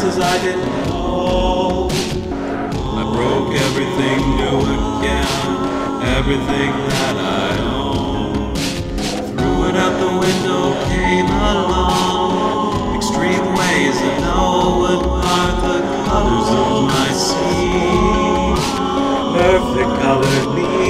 cold. I did, I broke everything new again, everything that I own. Threw it out the window, came along. Extreme ways that know would part the colors of my sea. Perfect colored me.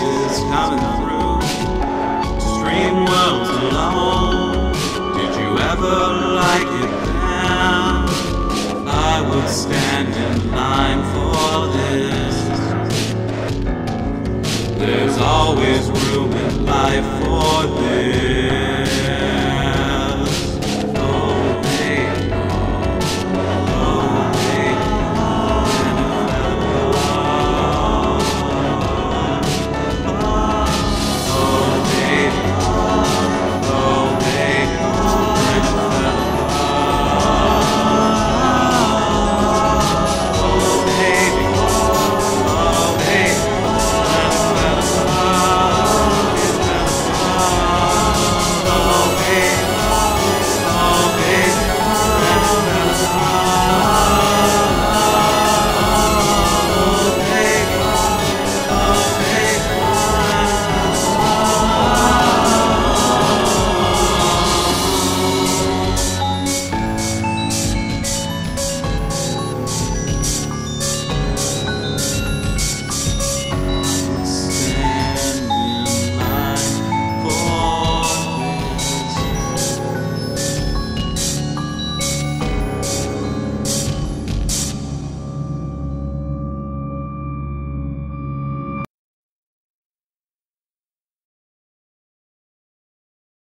Places coming through. Extreme worlds alone. Did you ever like it then? I would stand in line for this. There's always room in life for this.